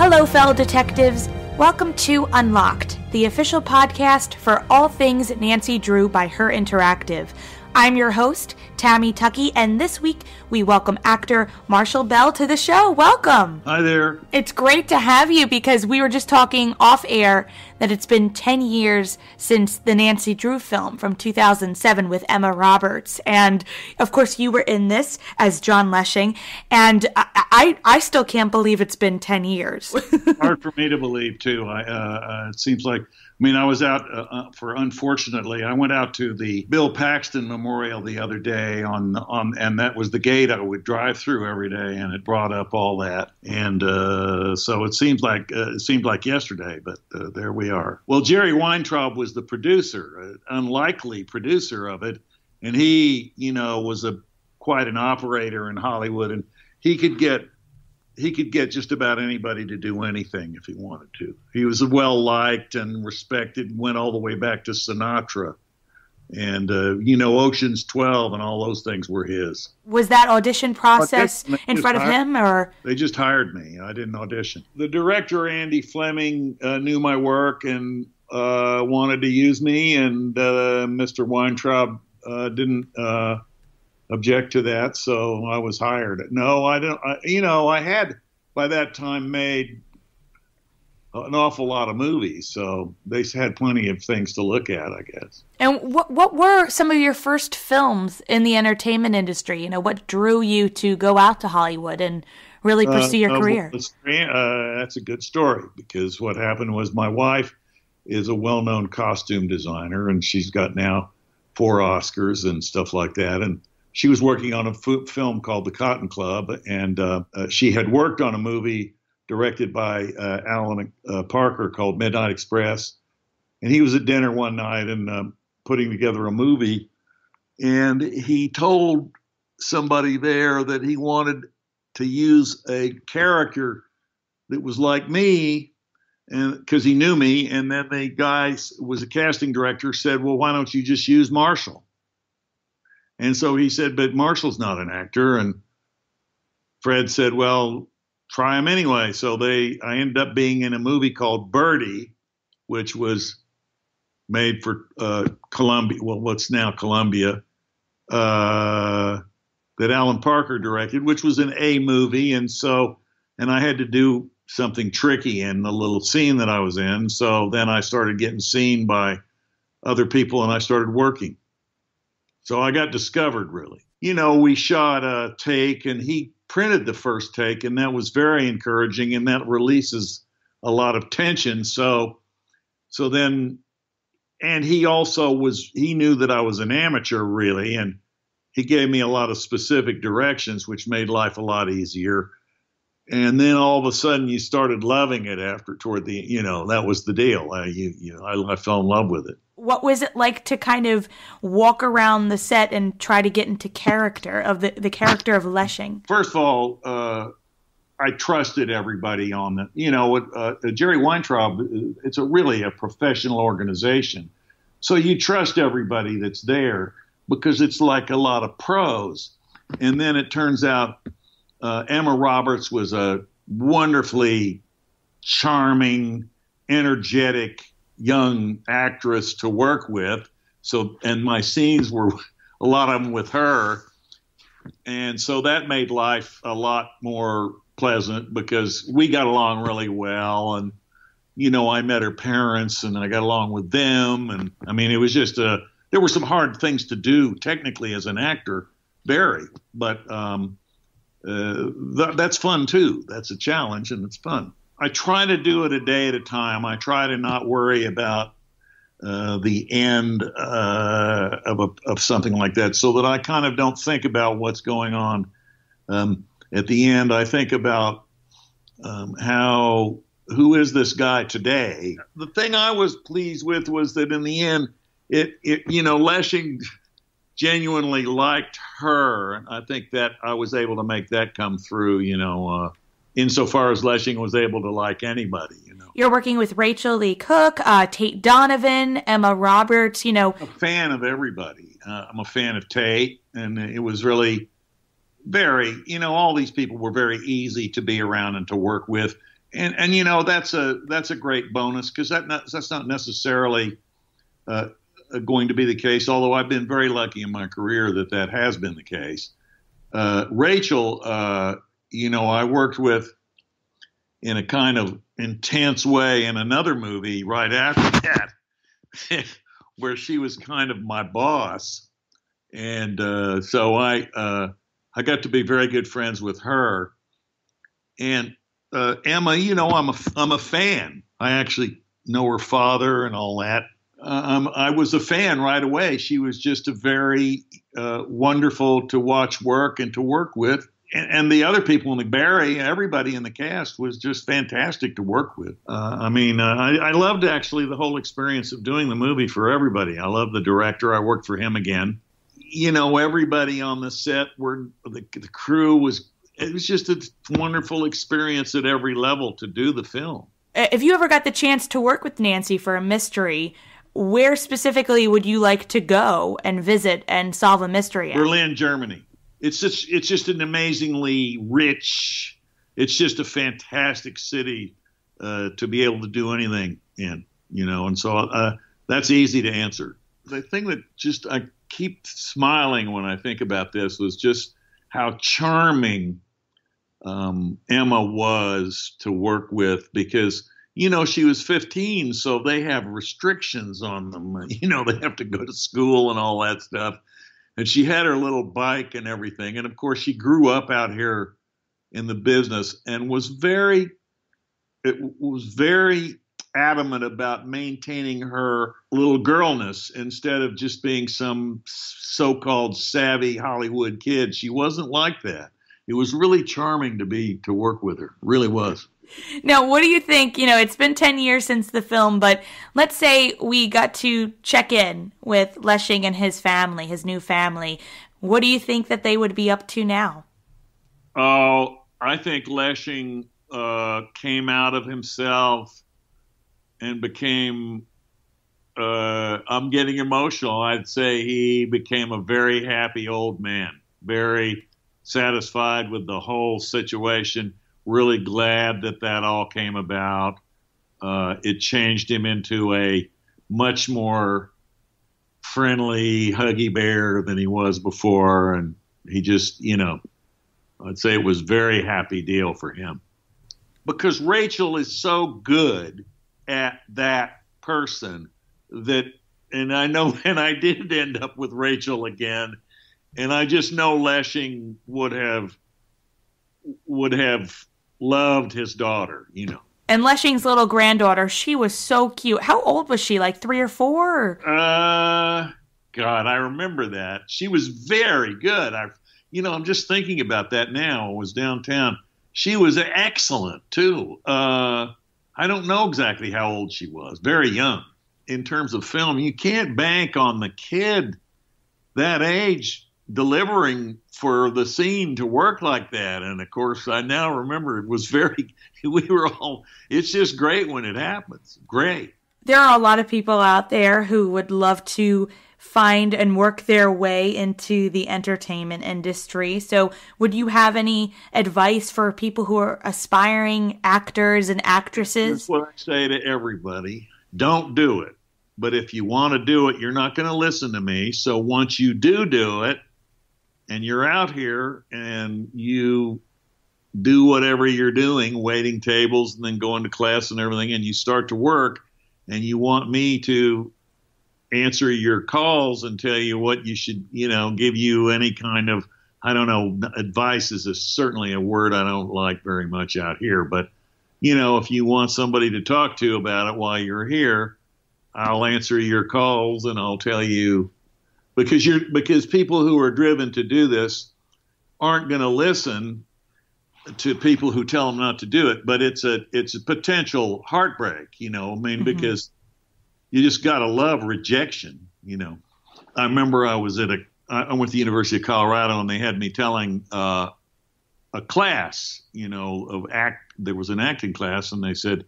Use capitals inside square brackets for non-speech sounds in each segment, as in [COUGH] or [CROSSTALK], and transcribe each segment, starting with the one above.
Hello, fellow detectives. Welcome to Unlocked, the official podcast for all things Nancy Drew by Her Interactive. I'm your host, Tammy Tuckey, and this week we welcome actor Marshall Bell to the show. Welcome. Hi there. It's great to have you because we were just talking off air that it's been 10 years since the Nancy Drew film from 2007 with Emma Roberts. And of course, you were in this as John Leshing. And I, I, I still can't believe it's been 10 years. [LAUGHS] Hard for me to believe, too. I, uh, uh, it seems like I mean, I was out uh, uh, for unfortunately, I went out to the Bill Paxton Memorial the other day on on, and that was the gate I would drive through every day, and it brought up all that, and uh, so it seems like uh, it seemed like yesterday, but uh, there we are. Well, Jerry Weintraub was the producer, an unlikely producer of it, and he, you know, was a quite an operator in Hollywood, and he could get he could get just about anybody to do anything if he wanted to. He was well liked and respected. Went all the way back to Sinatra, and uh, you know, Ocean's Twelve and all those things were his. Was that audition process in front of him, or they just hired me? I didn't audition. The director Andy Fleming uh, knew my work and uh, wanted to use me, and uh, Mr. Weintraub uh, didn't uh, object to that, so I was hired. No, I don't. I, you know, I had by that time made an awful lot of movies, so they had plenty of things to look at, I guess. And what what were some of your first films in the entertainment industry? You know, what drew you to go out to Hollywood and really uh, pursue your uh, career? Uh, that's a good story because what happened was my wife is a well-known costume designer, and she's got now four Oscars and stuff like that, and she was working on a f- film called The Cotton Club, and uh, uh, she had worked on a movie directed by uh, Alan uh, Parker called Midnight Express. And he was at dinner one night and um, putting together a movie, and he told somebody there that he wanted to use a character that was like me and because he knew me and then the guy was a casting director said well why don't you just use marshall and so he said, but Marshall's not an actor. And Fred said, well, try him anyway. So they, I ended up being in a movie called Birdy, which was made for uh, Columbia, well, what's now Columbia, uh, that Alan Parker directed, which was an A movie. And so, and I had to do something tricky in the little scene that I was in. So then I started getting seen by other people and I started working. So I got discovered really. You know, we shot a take and he printed the first take, and that was very encouraging, and that releases a lot of tension. So, so then, and he also was, he knew that I was an amateur really, and he gave me a lot of specific directions, which made life a lot easier. And then all of a sudden, you started loving it after toward the, you know, that was the deal. I, you, you know, I, I fell in love with it what was it like to kind of walk around the set and try to get into character of the, the character of Leshing? First of all, uh, I trusted everybody on the, you know, uh, Jerry Weintraub, it's a really a professional organization. So you trust everybody that's there because it's like a lot of pros. And then it turns out uh, Emma Roberts was a wonderfully charming, energetic, young actress to work with. So, and my scenes were a lot of them with her. And so that made life a lot more pleasant because we got along really well. And, you know, I met her parents and I got along with them. And I mean, it was just a, there were some hard things to do technically as an actor, very, but um, uh, th- that's fun too. That's a challenge and it's fun. I try to do it a day at a time. I try to not worry about uh, the end uh, of, a, of something like that so that I kind of don't think about what's going on. Um, at the end, I think about um, how who is this guy today? The thing I was pleased with was that in the end, it, it you know, Leshing genuinely liked her. I think that I was able to make that come through, you know, uh, insofar as Leshing was able to like anybody, you know. You're working with Rachael Leigh Cook, uh, Tate Donovan, Emma Roberts, you know. A fan of everybody. Uh, I'm a fan of Tate, and it was really very, you know, all these people were very easy to be around and to work with. And, and you know that's a that's a great bonus because that not, that's not necessarily uh, going to be the case. Although I've been very lucky in my career that that has been the case. Uh, Rachael, uh, you know, I worked with in a kind of intense way in another movie right after that, [LAUGHS] where she was kind of my boss, and uh, so I uh, I got to be very good friends with her. And uh, Emma, you know, I'm a I'm a fan. I actually know her father and all that. Um, I was a fan right away. She was just a very uh, wonderful to watch work and to work with. And, and, the other people in the Barry, everybody in the cast was just fantastic to work with. Uh, I mean, uh, I, I, loved actually the whole experience of doing the movie for everybody. I love the director. I worked for him again. You know, everybody on the set were the, the crew was. It was just a wonderful experience at every level to do the film. If you ever got the chance to work with Nancy for a mystery, where specifically would you like to go and visit and solve a mystery? At? Berlin, Germany. It's just it's just an amazingly rich. It's just a fantastic city uh, to be able to do anything in, you know. And so uh, that's easy to answer. The thing that just I keep smiling when I think about this was just how charming um, Emma was to work with because you know, she was 15, so they have restrictions on them. [LAUGHS] You know, they have to go to school and all that stuff. And she had her little bike and everything. And of course, she grew up out here in the business and was very, it was very adamant about maintaining her little girlness instead of just being some so-called savvy Hollywood kid. She wasn't like that. It was really charming to be to work with her. Really was. Now, what do you think? You know, it's been 10 years since the film, but let's say we got to check in with Leshing and his family, his new family. What do you think that they would be up to now? Oh, I think Leshing uh, came out of himself and became. Uh, I'm getting emotional. I'd say he became a very happy old man, very satisfied with the whole situation really glad that that all came about. Uh, it changed him into a much more friendly, huggy bear than he was before, and he just, you know, I'd say it was very happy deal for him because Rachel is so good at that person that, and I know, [LAUGHS] and I did end up with Rachel again, and I just know Leshing would have would have loved his daughter, you know. And Leshing's little granddaughter, she was so cute. How old was she? Like three or four? Uh, God, I remember that. She was very good. I, you know, I'm just thinking about that now. I was downtown. She was excellent too. Uh, I don't know exactly how old she was. Very young. In terms of film, you can't bank on the kid that age delivering for the scene to work like that. And of course, I now remember it was very, [LAUGHS] we were all, it's just great when it happens. Great. There are a lot of people out there who would love to find and work their way into the entertainment industry. So, would you have any advice for people who are aspiring actors and actresses? That's what I say to everybody don't do it. But if you want to do it, you're not going to listen to me. So, once you do do it, and you're out here and you do whatever you're doing, waiting tables and then going to class and everything, and you start to work, and you want me to answer your calls and tell you what you should, you know, give you any kind of, I don't know, advice is a, certainly a word I don't like very much out here, but you know, if you want somebody to talk to about it while you're here, I'll answer your calls and I'll tell you because you're because people who are driven to do this aren't going to listen to people who tell them not to do it, but it's a it's a potential heartbreak, you know. I mean, mm-hmm. because you just gotta love rejection, you know. I remember I was at a I went to the University of Colorado and they had me telling uh, a class, you know, of act. There was an acting class, and they said,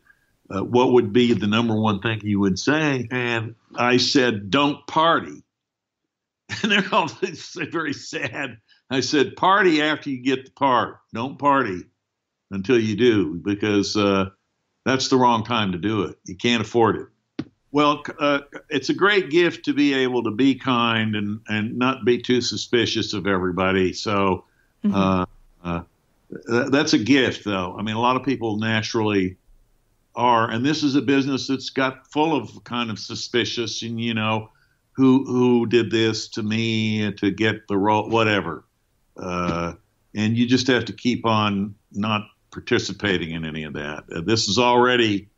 uh, "What would be the number one thing you would say?" And I said, "Don't party." And [LAUGHS] they're all [LAUGHS] very sad I said, party after you get the part. Don't party until you do, because uh, that's the wrong time to do it. You can't afford it. Well, uh, it's a great gift to be able to be kind and, and not be too suspicious of everybody. So mm-hmm. uh, uh that's a gift, though. I mean, a lot of people naturally are, and this is a business that's got full of kind of suspicious and you know who who did this to me to get the role, whatever. Uh, and you just have to keep on not participating in any of that. Uh, this is already,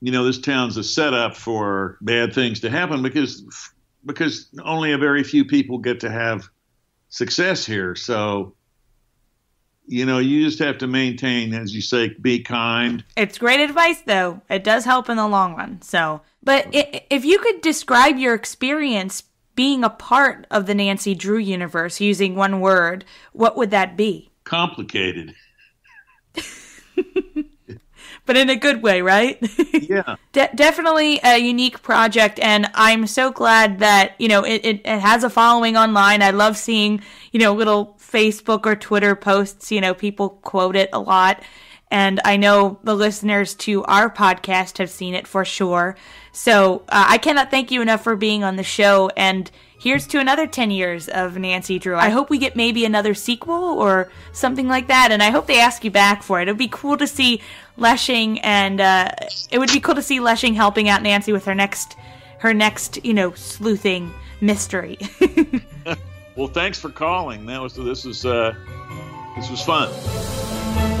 you know, this town's a setup for bad things to happen because because only a very few people get to have success here. So, you know, you just have to maintain, as you say, be kind. It's great advice, though. It does help in the long run. So, but if you could describe your experience being a part of the Nancy Drew universe using one word, what would that be? Complicated. [LAUGHS] but in a good way, right? [LAUGHS] Yeah. De- definitely a unique project, and I'm so glad that you know it, it, it, has a following online. I love seeing you know little Facebook or Twitter posts. You know, people quote it a lot, and I know the listeners to our podcast have seen it for sure. So uh, I cannot thank you enough for being on the show. And here's to another 10 years of Nancy Drew. I hope we get maybe another sequel or something like that. And I hope they ask you back for it. It'd be cool to see Leshing and uh, it would be cool to see Leshing helping out Nancy with her next, her next, you know, sleuthing mystery. [LAUGHS] well, thanks for calling. That was, this was, uh, this was fun.